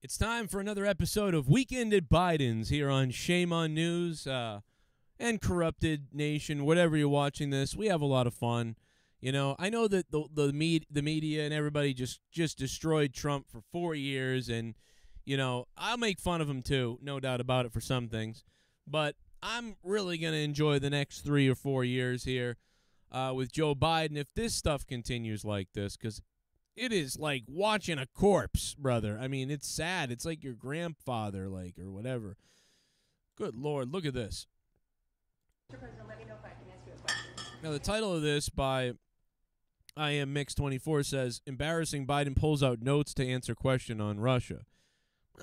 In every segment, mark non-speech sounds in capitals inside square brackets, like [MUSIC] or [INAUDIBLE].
It's time for another episode of Weekend at Biden's here on Shame on News uh, and Corrupted Nation. Whatever you're watching this, we have a lot of fun. You know, I know that the the, med- the media and everybody just just destroyed Trump for four years, and you know I'll make fun of him too, no doubt about it for some things. But I'm really gonna enjoy the next three or four years here uh, with Joe Biden if this stuff continues like this, because it is like watching a corpse, brother. I mean, it's sad. It's like your grandfather, like or whatever. Good lord, look at this. Mr. President, let me know if I can ask you a question. Now, the title of this by I am Mix 24 says embarrassing Biden pulls out notes to answer question on Russia.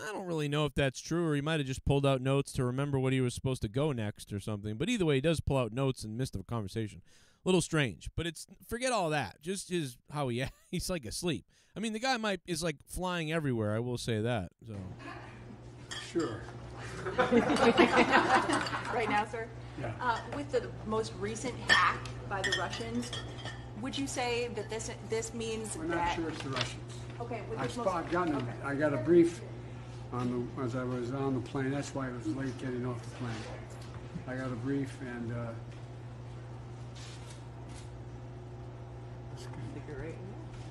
I don't really know if that's true, or he might have just pulled out notes to remember what he was supposed to go next or something. But either way, he does pull out notes in the midst of a conversation. A little strange, but it's forget all that. Just his how he [LAUGHS] he's like asleep. I mean, the guy might is like flying everywhere. I will say that. So Sure. [LAUGHS] Right now, sir? Yeah. Uh, with the most recent hack by the Russians, would you say that this this means We're not that? sure it's the Russians. Okay, with I've, this most, I've gotten, okay. I got a brief on the, as I was on the plane. That's why it was late getting off the plane. I got a brief and, uh,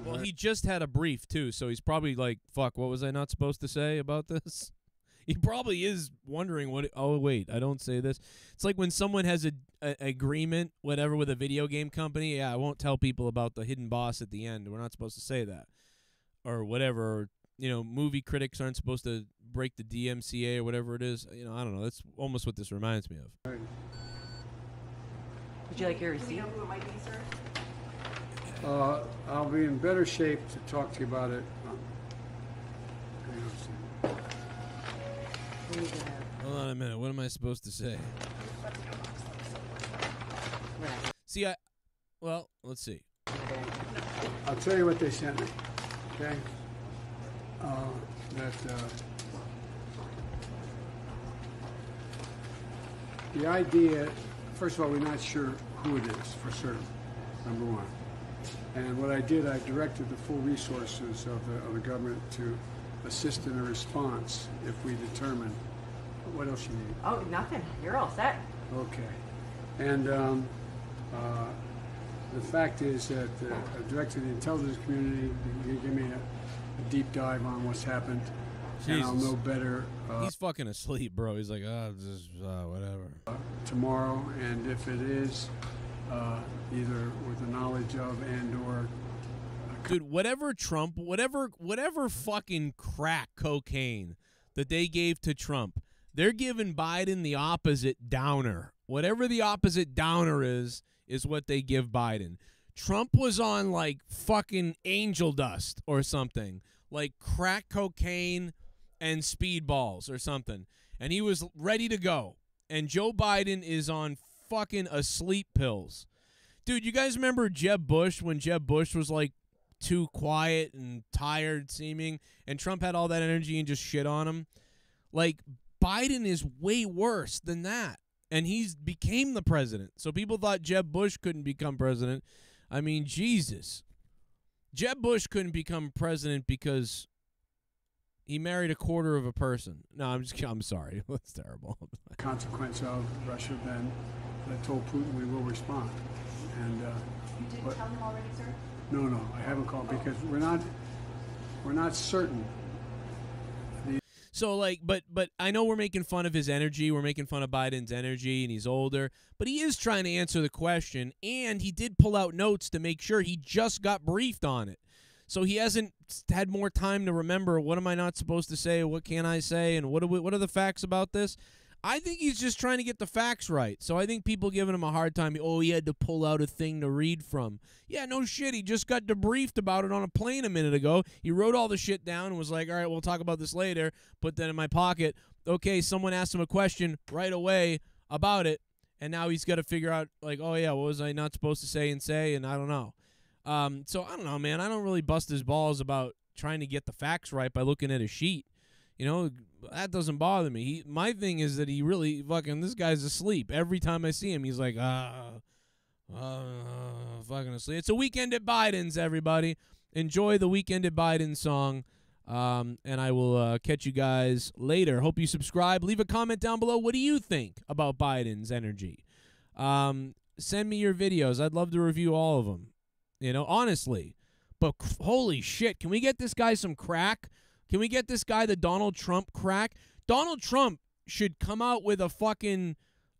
Well, he just had a brief too, so he's probably like, "Fuck, what was I not supposed to say about this?" [LAUGHS] He probably is wondering what. Oh wait, I don't say this. It's like when someone has a, a agreement, whatever, with a video game company. Yeah, I won't tell people about the hidden boss at the end. We're not supposed to say that, or whatever. You know, movie critics aren't supposed to break the DMCA or whatever it is. You know, I don't know. That's almost what this reminds me of. Would you like your Do we receipt? know who it might be, sir? Uh, I'll be in better shape to talk to you about it. hang on a second. We need to Hold on a minute. What am I supposed to say? See, I. Well, let's see. I'll tell you what they sent me, okay? Uh, that, uh, the idea, first of all, we're not sure who it is for certain, number one. And what I did, I directed the full resources of the, of the government to assist in a response if we determine, what else you need? Oh, nothing. You're all set. Okay. And um, uh, the fact is that uh, I directed the intelligence community to give me a, a deep dive on what's happened, and I'll know better uh, He's fucking asleep, bro. He's like, oh, just uh, whatever. tomorrow. And if it is uh, either with the knowledge of and/or Dude, whatever Trump, whatever, whatever fucking crack cocaine that they gave to Trump, they're giving Biden the opposite downer. Whatever the opposite downer is, is what they give Biden. Trump was on like fucking angel dust or something, like crack cocaine and speedballs or something, and he was ready to go. And Joe Biden is on fucking asleep pills. Dude, you guys remember Jeb Bush when Jeb Bush was like too quiet and tired seeming and Trump had all that energy and just shit on him? Like Biden is way worse than that. And he's became the president. So people thought Jeb Bush couldn't become president. I mean, Jesus. Jeb Bush couldn't become president because he married a quarter of a person. No, I'm just I'm sorry. [LAUGHS] That's terrible. [LAUGHS] consequence of Russia, then I told Putin we will respond. And uh, You did What? tell him already, sir? no, no, I haven't called because we're not we're not certain So like, but but I know we're making fun of his energy. We're making fun of Biden's energy, and he's older. But he is trying to answer the question, and he did pull out notes to make sure he just got briefed on it. So he hasn't had more time to remember what am I not supposed to say, what can I say, and what are we, what are the facts about this. I think he's just trying to get the facts right. So I think people giving him a hard time. Oh, he had to pull out a thing to read from. Yeah, no shit. He just got debriefed about it on a plane a minute ago. He wrote all the shit down and was like, all right, we'll talk about this later. Put that in my pocket. Okay, someone asked him a question right away about it. And now he's got to figure out, like, oh, yeah, what was I not supposed to say and say? And I don't know. Um, so I don't know, man. I don't really bust his balls about trying to get the facts right by looking at a sheet. You know, that doesn't bother me. He, my thing is that he really fucking this guy's asleep. Every time I see him, he's like, ah, uh, fucking asleep. It's a weekend at Biden's, everybody. Enjoy the weekend at Biden song. Um, and I will uh, catch you guys later. Hope you subscribe. Leave a comment down below. What do you think about Biden's energy? Um, send me your videos. I'd love to review all of them. You know, honestly. But holy shit, can we get this guy some crack? Can we get this guy the Donald Trump crack? Donald Trump should come out with a fucking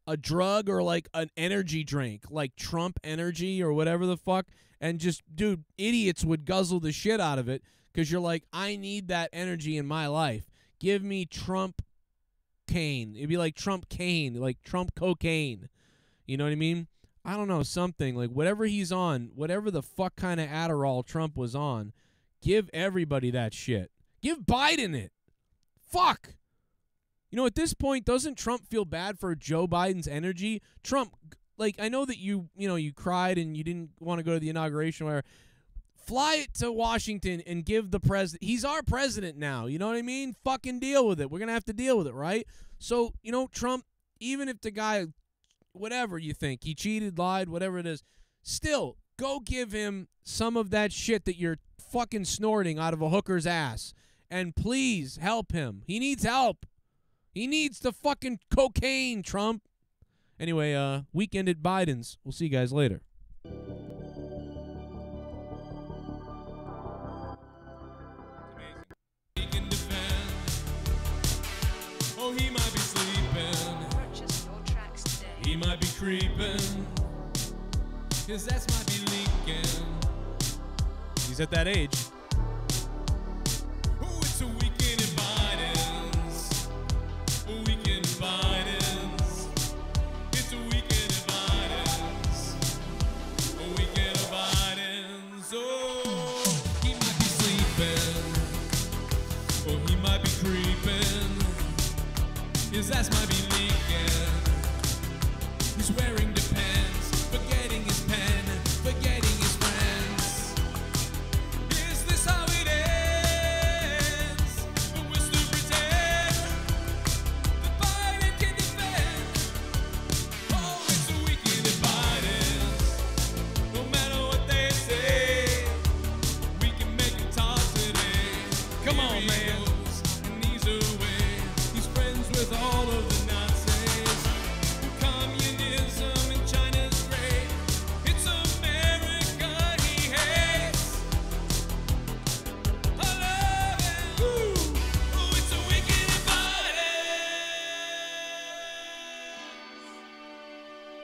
a drug or like an energy drink, like Trump energy or whatever the fuck, and just dude, idiots would guzzle the shit out of it because you're like, I need that energy in my life. Give me Trump cane. It'd be like Trump cane, like Trump cocaine. You know what I mean? I don't know, something like whatever he's on, whatever the fuck kind of Adderall Trump was on, give everybody that shit. Give Biden it. Fuck. You know, at this point, doesn't Trump feel bad for Joe Biden's energy? Trump, like, I know that you, you know, you cried and you didn't want to go to the inauguration where fly it to Washington and give the president. He's our president now. You know what I mean? Fucking deal with it. We're going to have to deal with it, right? So, you know, Trump, even if the guy, whatever you think, he cheated, lied, whatever it is, still go give him some of that shit that you're fucking snorting out of a hooker's ass. And please help him. He needs help. He needs the fucking cocaine, Trump. Anyway, uh, weekend at Biden's. We'll see you guys later. Oh, he might be sleeping. Purchase your tracks today. He might be creeping. His ass might be leaking. He's at that age. His ass might be. He's wearing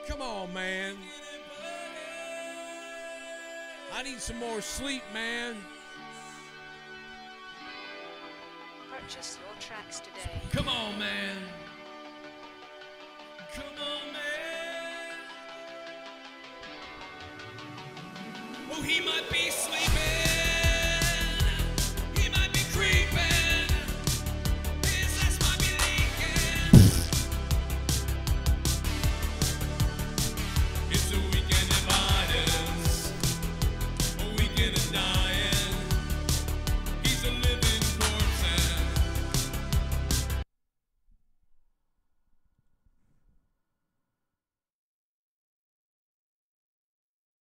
Come on, man. I need some more sleep, man. Purchase your tracks today. Come on, man. Come on, man. Oh, he might be sleeping.